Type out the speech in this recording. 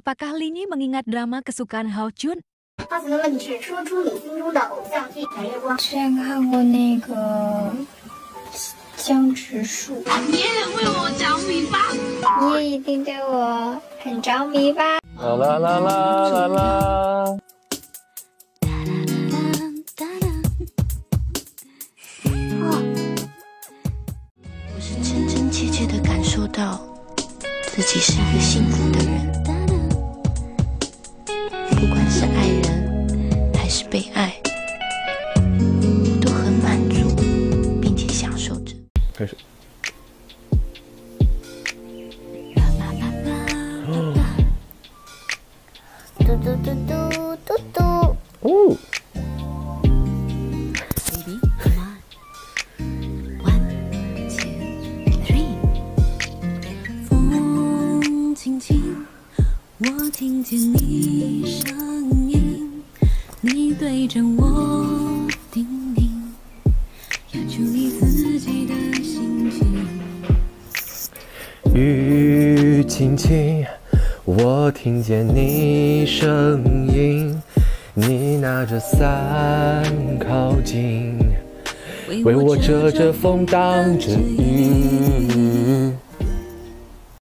Apakah Linyi mengingat drama kesukaan Hao Jun? 发现的问题是，说出你心中的偶像剧《白月光》。之前看过那个《江直树》，你也为我着迷吧？你也一定对我很着迷吧？啦啦啦啦啦啦！我是真真切切的感受到自己是一个幸福的人，被爱，我都很满足，并且享受着。开始。嘟嘟嘟嘟嘟嘟。哦，Baby, come on. One, two, three. 风轻轻，我听见你声音，对着我叮咛，要注意自己的心情。雨轻轻，我听见你声音，你拿着伞靠近，为我遮着风，挡着雨。